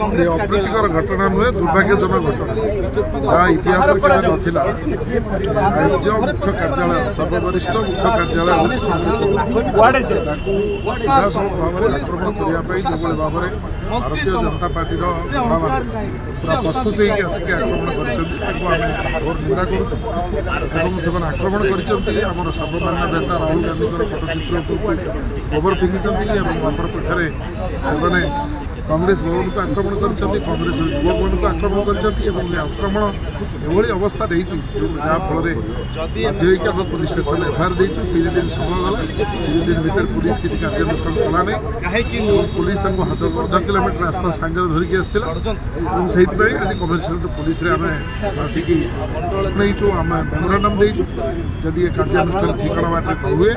ଏ ଅପ୍ରୀତିକର ଘଟଣା ନୁହେଁ ଦୁର୍ଭାଗ୍ୟଜନକ ଘଟଣା ଯାହା ଇତିହାସ ନଥିଲା ରାଜ୍ୟ ମୁଖ୍ୟ କାର୍ଯ୍ୟାଳୟ ସର୍ବବରିଷ୍ଠ ମୁଖ୍ୟ କାର୍ଯ୍ୟାଳୟ ହେଉଛି ସିଧାସଳଖ ଭାବରେ ଆକ୍ରମଣ କରିବା ପାଇଁ ଯେଉଁଭଳି ଭାବରେ ଭାରତୀୟ ଜନତା ପାର୍ଟିର ପୁରା ପ୍ରସ୍ତୁତି ହେଇକି ଆସିକି ଆକ୍ରମଣ କରିଛନ୍ତି ତାକୁ ଆମେ ଘୋର ନିନ୍ଦା କରୁଛୁ ଏବଂ ସେମାନେ ଆକ୍ରମଣ କରିଛନ୍ତି ଆମର ସର୍ବମାନ୍ୟ ନେତା ରାହୁଲ ଗାନ୍ଧୀଙ୍କର ଫଟୋଚିତ୍ରକୁ ଗୋବର ପିନ୍ଧିଛନ୍ତି ଏବଂ ଆମର ପକ୍ଷରେ ସେମାନେ कांग्रेस भवन को आक्रमण करेस युवक मान को आक्रमण कर आक्रमण एवं अवस्था जहाँफल पुलिस स्टेसन एफआईआर देखु तीन दिन समय गला तीन दिन भर पुलिस किसी कार्यानुषान कला नहीं पुलिस हाथ को अर्ध कोमीटर रास्ता सांगे धरिकी आसाला से आज कमिशनरेट पुलिस आम आसिकु आम मेमोराडम देचु जदि कार्यानुषान ठीक बाटे हुए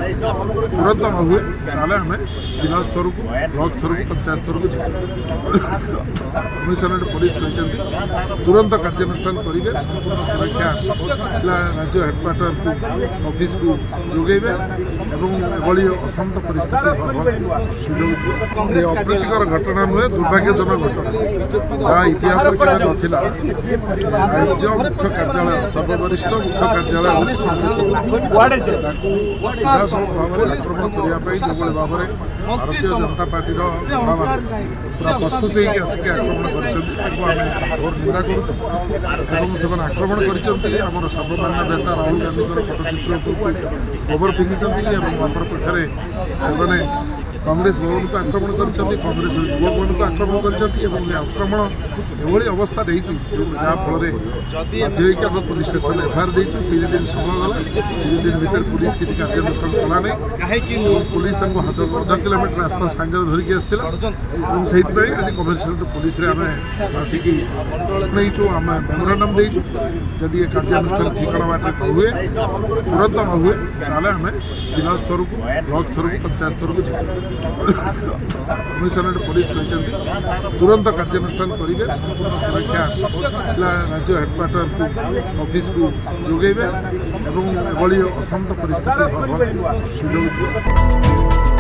तुरंत न हुए तो आम जिला स्तर को ब्लक स्तर को पंचायत स्तर को जी କମିଶନରେଟ୍ ପୋଲିସ କହିଛନ୍ତି ତୁରନ୍ତ କାର୍ଯ୍ୟାନୁଷ୍ଠାନ କରିବେ ସମ୍ପୂର୍ଣ୍ଣ ସୁରକ୍ଷା ଜିଲ୍ଲା ରାଜ୍ୟ ହେଡ଼କ୍ୱାର୍ଟରକୁ ଅଫିସକୁ ଯୋଗାଇବେ ଏବଂ ଏଭଳି ଅଶାନ୍ତ ପରିସ୍ଥିତି ସୁଯୋଗ ଏ ଅପ୍ରୀତିକର ଘଟଣା ନୁହେଁ ଦୁର୍ଭାଗ୍ୟଜନକ ଘଟଣା ଯାହା ଇତିହାସରେ କେବେ ନଥିଲା ରାଜ୍ୟ ମୁଖ୍ୟ କାର୍ଯ୍ୟାଳୟ ସର୍ବବରିଷ୍ଠ ମୁଖ୍ୟ କାର୍ଯ୍ୟାଳୟ ହେଉଛି ତାକୁ ସିଧାସଳଖ ଭାବରେ ଆକ୍ରମଣ କରିବା ପାଇଁ ଯେଉଁଭଳି ଭାବରେ ଭାରତୀୟ ଜନତା ପାର୍ଟିର ପୁରା ପ୍ରସ୍ତୁତି ହେଇକି ଆସିକି ଆକ୍ରମଣ କରିଛନ୍ତି ତାକୁ ଆମେ ବହୁତ ନିନ୍ଦା କରୁଛୁ ଏବଂ ସେମାନେ ଆକ୍ରମଣ କରିଛନ୍ତି ଆମର ସର୍ବମାନ୍ୟ ନେତା ରାହୁଲ ଗାନ୍ଧୀଙ୍କର ଫଟୋଚିତ୍ର ଉପରକୁ କୋଭର ପିନ୍ଧିଛନ୍ତି ଏବଂ ଆମର ପକ୍ଷରେ ସେମାନେ कंग्रेस भवन को आक्रमण करेस युवक मान आक्रमण कर आक्रमण एभली अवस्था जहाँफल माध्यमिक आम पुलिस स्टेसन एफआईआर देन दिन समय गला तीन दिन भितर पुलिस किसी कार्यानुषान कलानी पुलिस हाथ को अर्ध कोमीटर रास्ता सांगे धरिकी आसला से आज कमिशनरेट पुलिस आम आसिकी आम मेमोरांडम देचु जदि ये कार्यानुषान ठिकाना बाटे न हुए तुरंत न हुए तो आम जिला स्तर को ब्लक स्तर को पंचायत स्तर को କମିଶନରେଟ୍ ପୋଲିସ କହିଛନ୍ତି ତୁରନ୍ତ କାର୍ଯ୍ୟାନୁଷ୍ଠାନ କରିବେ ସମ୍ପୂର୍ଣ୍ଣ ସୁରକ୍ଷା ଜିଲ୍ଲା ରାଜ୍ୟ ହେଡ଼କ୍ୱାର୍ଟରକୁ ଅଫିସକୁ ଯୋଗାଇବେ ଏବଂ ଏଭଳି ଅଶାନ୍ତ ପରିସ୍ଥିତି ସୁଯୋଗ ଦିଏ